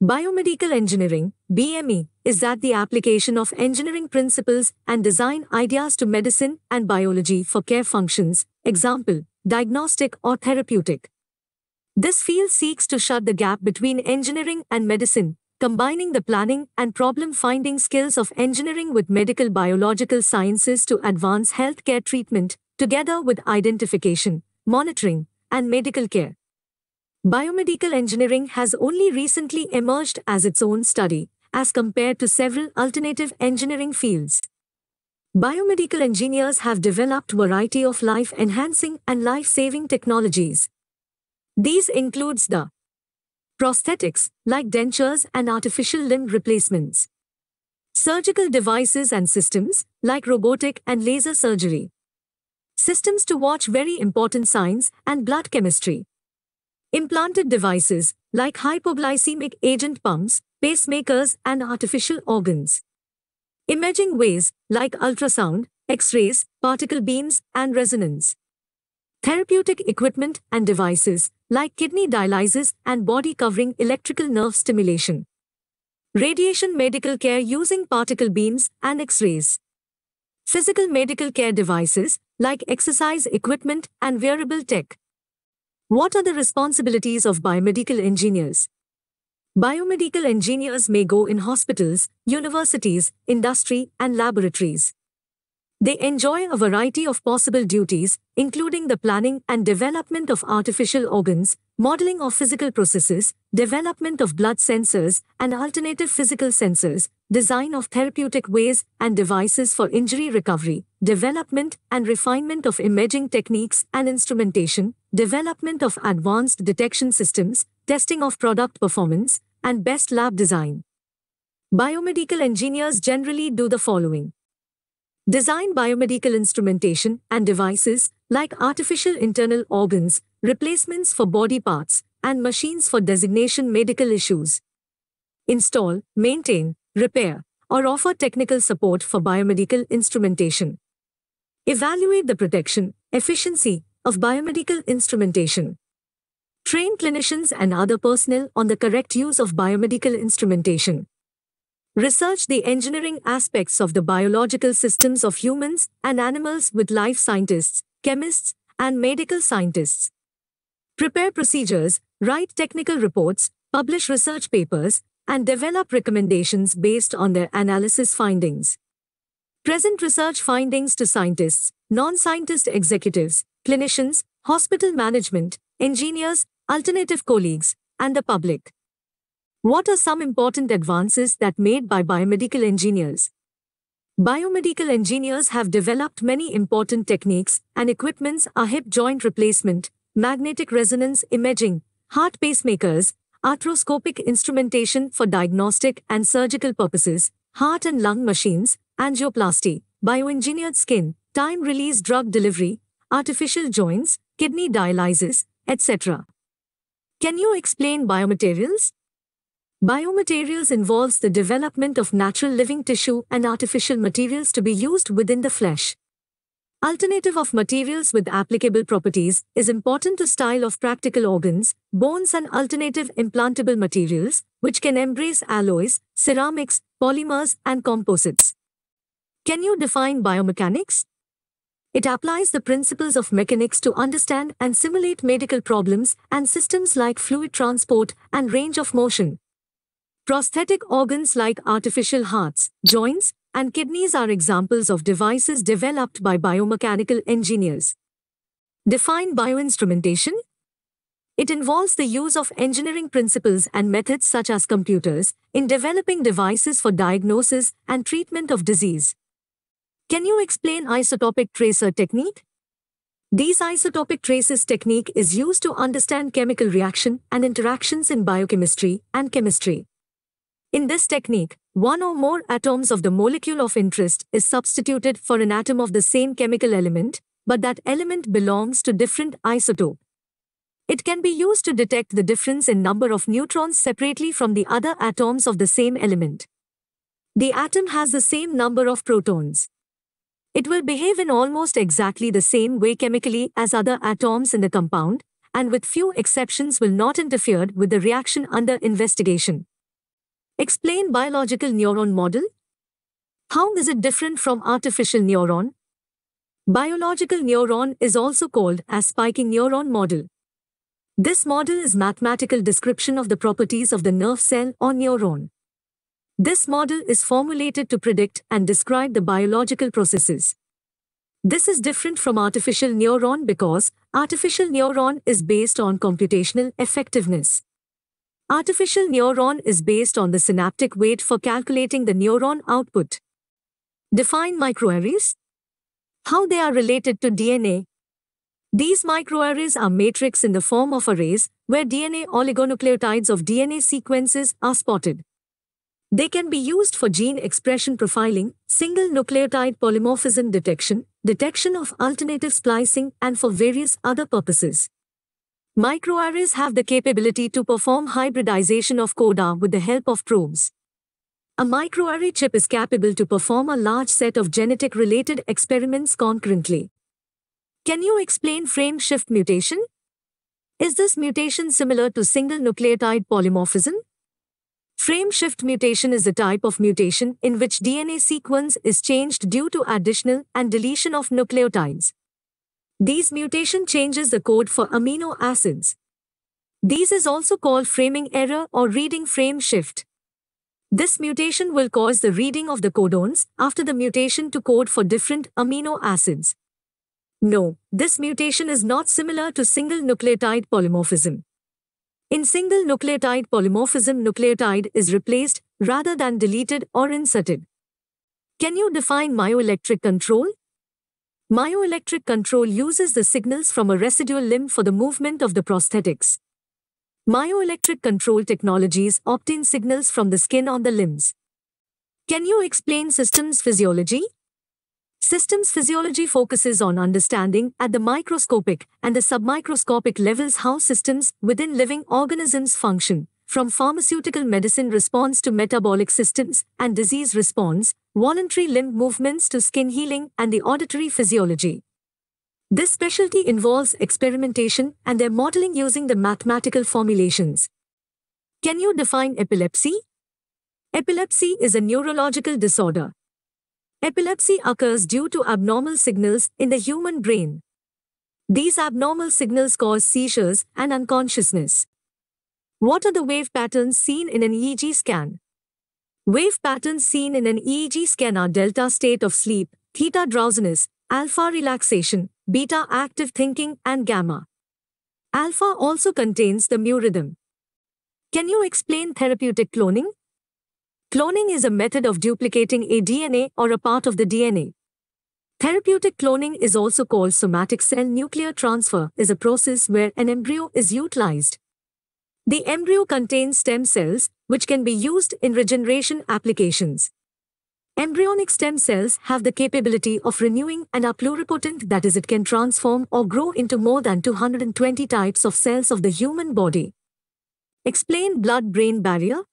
Biomedical engineering, BME, is that the application of engineering principles and design ideas to medicine and biology for care functions, example, diagnostic or therapeutic. This field seeks to shut the gap between engineering and medicine, combining the planning and problem finding skills of engineering with medical biological sciences to advance healthcare treatment, together with identification, monitoring, and medical care. Biomedical engineering has only recently emerged as its own study, as compared to several alternative engineering fields. Biomedical engineers have developed variety of life-enhancing and life-saving technologies. These includes the prosthetics, like dentures and artificial limb replacements, surgical devices and systems, like robotic and laser surgery, systems to watch very important signs and blood chemistry, Implanted devices, like hypoglycemic agent pumps, pacemakers, and artificial organs. Imaging ways, like ultrasound, X-rays, particle beams, and resonance. Therapeutic equipment and devices, like kidney dialysis and body covering electrical nerve stimulation. Radiation medical care using particle beams and X-rays. Physical medical care devices, like exercise equipment and wearable tech. What are the responsibilities of biomedical engineers? Biomedical engineers may go in hospitals, universities, industry, and laboratories. They enjoy a variety of possible duties, including the planning and development of artificial organs, modeling of physical processes, development of blood sensors and alternative physical sensors, design of therapeutic ways and devices for injury recovery, development and refinement of imaging techniques and instrumentation, development of advanced detection systems, testing of product performance, and best lab design. Biomedical engineers generally do the following. Design biomedical instrumentation and devices like artificial internal organs, replacements for body parts, and machines for designation medical issues. Install, maintain, repair, or offer technical support for biomedical instrumentation. Evaluate the protection, efficiency of biomedical instrumentation. Train clinicians and other personnel on the correct use of biomedical instrumentation. Research the engineering aspects of the biological systems of humans and animals with life scientists, chemists, and medical scientists. Prepare procedures, write technical reports, publish research papers, and develop recommendations based on their analysis findings. Present research findings to scientists, non-scientist executives, clinicians, hospital management, engineers, alternative colleagues, and the public. What are some important advances that made by biomedical engineers? Biomedical engineers have developed many important techniques and equipments are hip joint replacement, magnetic resonance imaging, heart pacemakers, arthroscopic instrumentation for diagnostic and surgical purposes, heart and lung machines, angioplasty, bioengineered skin, time-release drug delivery, artificial joints, kidney dialysis, etc. Can you explain biomaterials? Biomaterials involves the development of natural living tissue and artificial materials to be used within the flesh. Alternative of materials with applicable properties is important to style of practical organs, bones and alternative implantable materials, which can embrace alloys, ceramics, polymers and composites. Can you define biomechanics? It applies the principles of mechanics to understand and simulate medical problems and systems like fluid transport and range of motion. Prosthetic organs like artificial hearts, joints, and kidneys are examples of devices developed by biomechanical engineers. Define bioinstrumentation. It involves the use of engineering principles and methods such as computers in developing devices for diagnosis and treatment of disease. Can you explain isotopic tracer technique? These isotopic traces technique is used to understand chemical reaction and interactions in biochemistry and chemistry. In this technique, one or more atoms of the molecule of interest is substituted for an atom of the same chemical element, but that element belongs to different isotope. It can be used to detect the difference in number of neutrons separately from the other atoms of the same element. The atom has the same number of protons. It will behave in almost exactly the same way chemically as other atoms in the compound, and with few exceptions will not interfere with the reaction under investigation. Explain biological neuron model. How is it different from artificial neuron? Biological neuron is also called as spiking neuron model. This model is mathematical description of the properties of the nerve cell or neuron. This model is formulated to predict and describe the biological processes. This is different from artificial neuron because artificial neuron is based on computational effectiveness. Artificial neuron is based on the synaptic weight for calculating the neuron output. Define microarrays. How they are related to DNA. These microarrays are matrix in the form of arrays where DNA oligonucleotides of DNA sequences are spotted. They can be used for gene expression profiling, single nucleotide polymorphism detection, detection of alternative splicing, and for various other purposes. Microarrays have the capability to perform hybridization of CODA with the help of probes. A microarray chip is capable to perform a large set of genetic-related experiments concurrently. Can you explain frame shift mutation? Is this mutation similar to single nucleotide polymorphism? Frame shift mutation is a type of mutation in which DNA sequence is changed due to additional and deletion of nucleotides. These mutation changes the code for amino acids. These is also called framing error or reading frame shift. This mutation will cause the reading of the codons after the mutation to code for different amino acids. No, this mutation is not similar to single nucleotide polymorphism. In single nucleotide polymorphism nucleotide is replaced rather than deleted or inserted. Can you define myoelectric control? Myoelectric control uses the signals from a residual limb for the movement of the prosthetics. Myoelectric control technologies obtain signals from the skin on the limbs. Can you explain systems physiology? Systems physiology focuses on understanding at the microscopic and the submicroscopic levels how systems within living organisms function, from pharmaceutical medicine response to metabolic systems and disease response, voluntary limb movements to skin healing and the auditory physiology. This specialty involves experimentation and their modeling using the mathematical formulations. Can you define epilepsy? Epilepsy is a neurological disorder Epilepsy occurs due to abnormal signals in the human brain. These abnormal signals cause seizures and unconsciousness. What are the wave patterns seen in an EEG scan? Wave patterns seen in an EEG scan are delta state of sleep, theta drowsiness, alpha relaxation, beta active thinking, and gamma. Alpha also contains the mu rhythm. Can you explain therapeutic cloning? Cloning is a method of duplicating a DNA or a part of the DNA. Therapeutic cloning is also called somatic cell nuclear transfer is a process where an embryo is utilized. The embryo contains stem cells, which can be used in regeneration applications. Embryonic stem cells have the capability of renewing and are pluripotent that is it can transform or grow into more than 220 types of cells of the human body. Explain blood-brain barrier.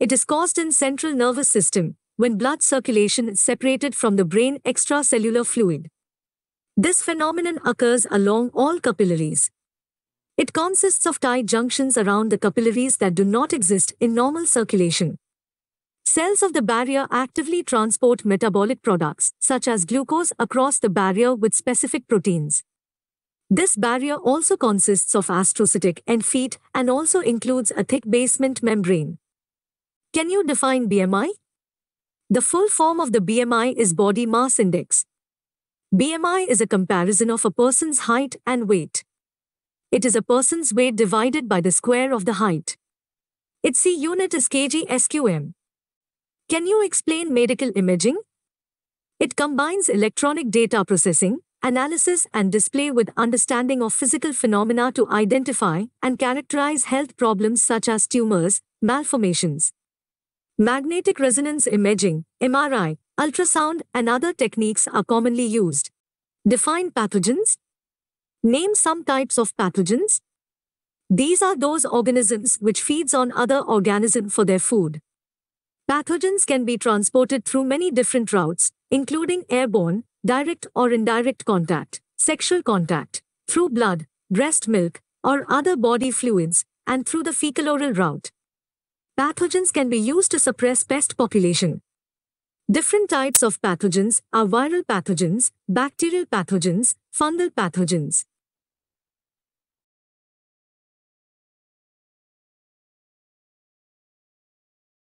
It is caused in central nervous system when blood circulation is separated from the brain extracellular fluid. This phenomenon occurs along all capillaries. It consists of tight junctions around the capillaries that do not exist in normal circulation. Cells of the barrier actively transport metabolic products, such as glucose, across the barrier with specific proteins. This barrier also consists of astrocytic end feet and also includes a thick basement membrane. Can you define BMI? The full form of the BMI is Body Mass Index. BMI is a comparison of a person's height and weight. It is a person's weight divided by the square of the height. Its C unit is kg SQM. Can you explain medical imaging? It combines electronic data processing, analysis and display with understanding of physical phenomena to identify and characterize health problems such as tumors, malformations, Magnetic resonance imaging, MRI, ultrasound, and other techniques are commonly used. Define pathogens. Name some types of pathogens. These are those organisms which feeds on other organisms for their food. Pathogens can be transported through many different routes, including airborne, direct or indirect contact, sexual contact, through blood, breast milk, or other body fluids, and through the fecal-oral route. Pathogens can be used to suppress pest population. Different types of pathogens are viral pathogens, bacterial pathogens, fungal pathogens.